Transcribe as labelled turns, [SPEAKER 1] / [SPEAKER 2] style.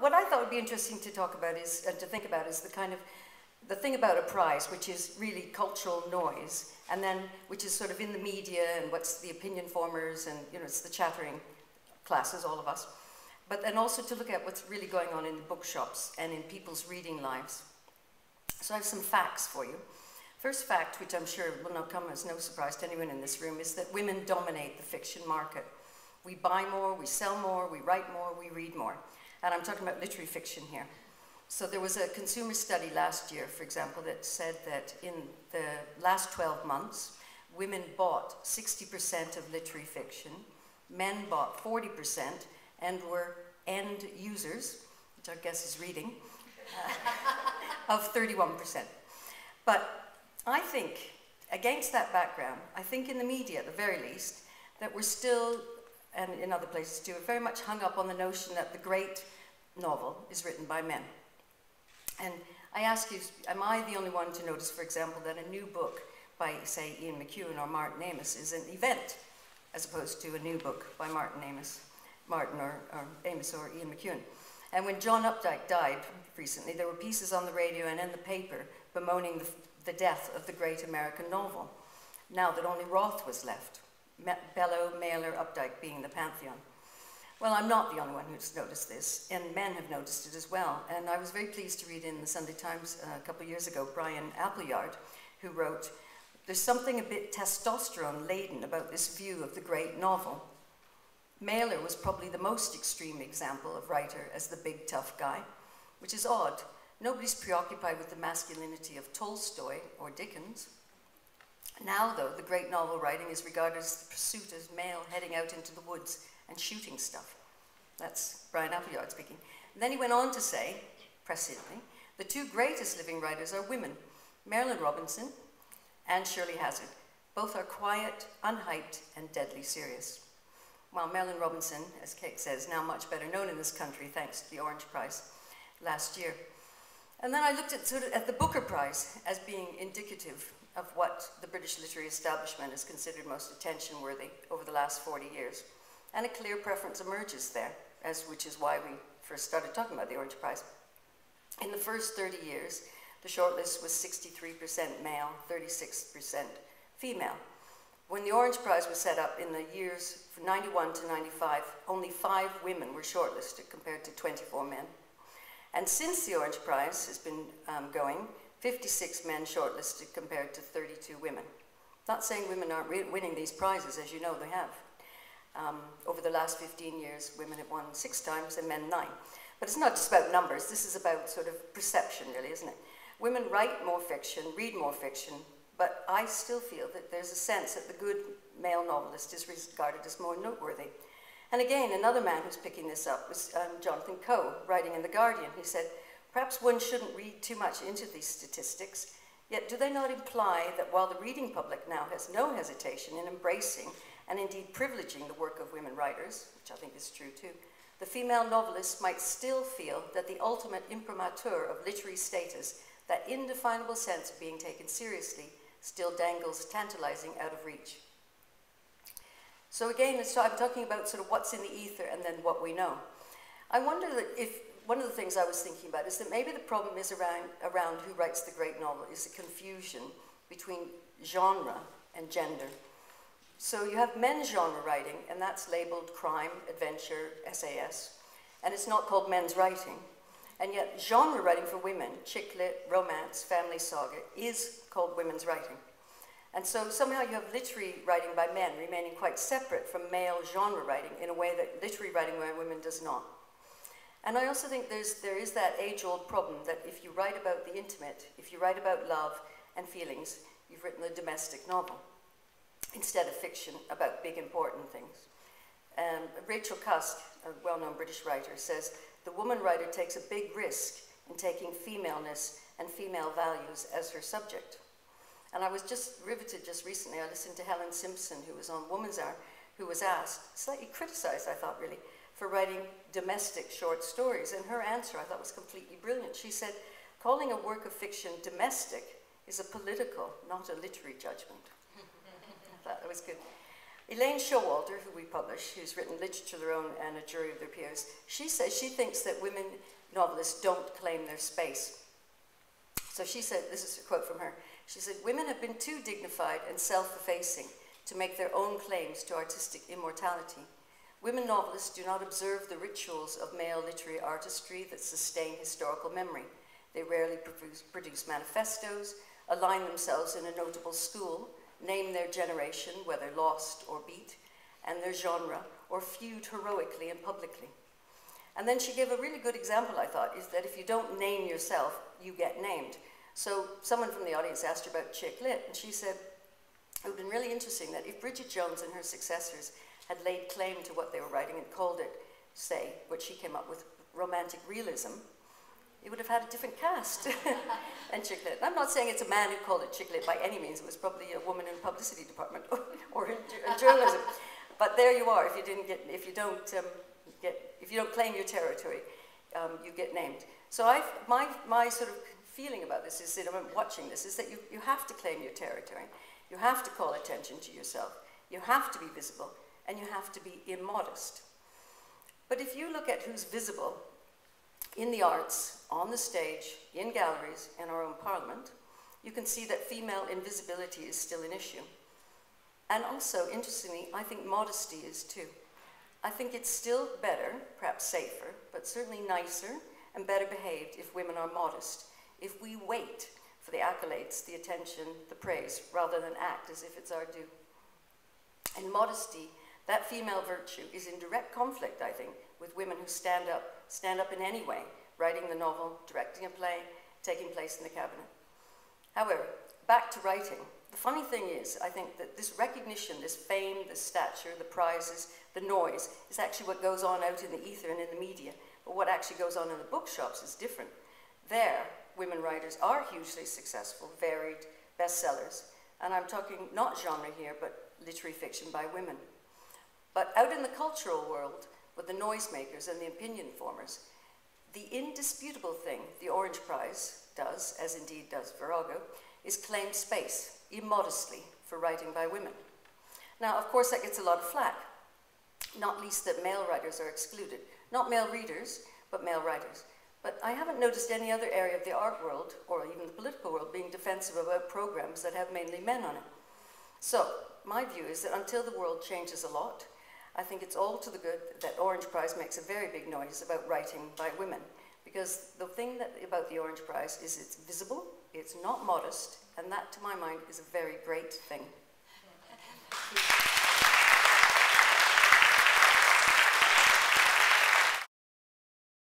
[SPEAKER 1] what I thought would be interesting to talk about is, and to think about is the kind of, the thing about a prize, which is really cultural noise, and then, which is sort of in the media, and what's the opinion formers, and, you know, it's the chattering classes, all of us. But then also to look at what's really going on in the bookshops and in people's reading lives. So I have some facts for you. First fact, which I'm sure will not come as no surprise to anyone in this room, is that women dominate the fiction market. We buy more, we sell more, we write more, we read more. And I'm talking about literary fiction here. So there was a consumer study last year, for example, that said that in the last 12 months, women bought 60% of literary fiction, men bought 40%, and were end users, which I guess is reading, uh, of 31%. But I think, against that background, I think in the media at the very least, that we're still, and in other places too, are very much hung up on the notion that the great novel is written by men. And I ask you, am I the only one to notice, for example, that a new book by, say, Ian McEwan or Martin Amis is an event, as opposed to a new book by Martin Amis, Martin or, or Amis or Ian McEwan. And when John Updike died recently, there were pieces on the radio and in the paper bemoaning the, the death of the great American novel, now that only Roth was left, Bellow, Mailer, Updike being the pantheon. Well, I'm not the only one who's noticed this, and men have noticed it as well. And I was very pleased to read in the Sunday Times uh, a couple of years ago Brian Appleyard, who wrote, There's something a bit testosterone laden about this view of the great novel. Mailer was probably the most extreme example of writer as the big tough guy, which is odd. Nobody's preoccupied with the masculinity of Tolstoy or Dickens. Now, though, the great novel writing is regarded as the pursuit of male heading out into the woods and shooting stuff. That's Brian Appleyard speaking. And then he went on to say, presciently, the two greatest living writers are women, Marilynne Robinson and Shirley Hazzard. Both are quiet, unhyped, and deadly serious. While Marilynne Robinson, as Kate says, now much better known in this country thanks to the Orange Prize last year. And then I looked at, sort of, at the Booker Prize as being indicative of what the British literary establishment has considered most attention worthy over the last 40 years. And a clear preference emerges there, as, which is why we first started talking about the Orange Prize. In the first 30 years, the shortlist was 63% male, 36% female. When the Orange Prize was set up in the years from 91 to 95, only five women were shortlisted compared to 24 men. And since the Orange Prize has been um, going, 56 men shortlisted compared to 32 women. Not saying women aren't winning these prizes, as you know they have. Um, over the last 15 years, women have won six times and men nine. But it's not just about numbers, this is about sort of perception, really, isn't it? Women write more fiction, read more fiction, but I still feel that there's a sense that the good male novelist is regarded as more noteworthy. And again, another man who's picking this up was um, Jonathan Coe, writing in The Guardian. He said, Perhaps one shouldn't read too much into these statistics, yet do they not imply that while the reading public now has no hesitation in embracing and indeed privileging the work of women writers, which I think is true too, the female novelist might still feel that the ultimate imprimatur of literary status, that indefinable sense of being taken seriously, still dangles tantalizing out of reach. So again, so I'm talking about sort of what's in the ether and then what we know. I wonder that if one of the things I was thinking about is that maybe the problem is around, around who writes the great novel is a confusion between genre and gender. So you have men's genre writing, and that's labeled crime, adventure, SAS, and it's not called men's writing. And yet genre writing for women, chick lit, romance, family saga, is called women's writing. And so somehow you have literary writing by men remaining quite separate from male genre writing in a way that literary writing by women does not. And I also think there's, there is that age-old problem that if you write about the intimate, if you write about love and feelings, you've written a domestic novel instead of fiction about big important things. Um, Rachel Cusk, a well-known British writer, says, the woman writer takes a big risk in taking femaleness and female values as her subject. And I was just riveted just recently, I listened to Helen Simpson, who was on Woman's Hour, who was asked, slightly criticized, I thought really, for writing domestic short stories. And her answer I thought was completely brilliant. She said, calling a work of fiction domestic is a political, not a literary judgment. I thought that was good. Elaine Showalter, who we publish, who's written Literature of Their Own and A Jury of Their Peers, she says she thinks that women novelists don't claim their space. So she said, this is a quote from her, she said, women have been too dignified and self-effacing to make their own claims to artistic immortality. Women novelists do not observe the rituals of male literary artistry that sustain historical memory. They rarely produce, manifestos, align themselves in a notable school, name their generation, whether lost or beat, and their genre, or feud heroically and publicly. And then she gave a really good example, I thought, is that if you don't name yourself, you get named. So someone from the audience asked her about chick lit, and she said, it would have been really interesting that if Bridget Jones and her successors had laid claim to what they were writing and called it, say, what she came up with, romantic realism, it would have had a different cast than chick lit. I'm not saying it's a man who called it chick lit by any means. It was probably a woman in publicity department or in, in journalism. But there you are. If you didn't get, if you don't um, get, if you don't claim your territory, um, you get named. So I, my, my sort of feeling about this is that I'm watching this is that you, you have to claim your territory. You have to call attention to yourself. You have to be visible, and you have to be immodest. But if you look at who's visible in the arts, on the stage, in galleries, in our own parliament, you can see that female invisibility is still an issue. And also, interestingly, I think modesty is too. I think it's still better, perhaps safer, but certainly nicer and better behaved if women are modest, if we wait for the accolades, the attention, the praise, rather than act as if it's our due. And modesty, that female virtue, is in direct conflict, I think, with women who stand up, stand up in any way, writing the novel, directing a play, taking place in the cabinet. However, back to writing. The funny thing is, I think that this recognition, this fame, the stature, the prizes, the noise, is actually what goes on out in the ether and in the media. But what actually goes on in the bookshops is different. There, women writers are hugely successful, varied, bestsellers. And I'm talking not genre here, but literary fiction by women. But out in the cultural world, with the noisemakers and the opinion formers, the indisputable thing the Orange Prize does, as indeed does Virago, is claim space, immodestly, for writing by women. Now, of course, that gets a lot of flack, not least that male writers are excluded. Not male readers, but male writers. But I haven't noticed any other area of the art world, or even the political world, being defensive about programs that have mainly men on it. So, my view is that until the world changes a lot, I think it's all to the good that Orange Prize makes a very big noise about writing by women. Because the thing that, about the Orange Prize is it's visible, it's not modest, and that, to my mind, is a very great thing.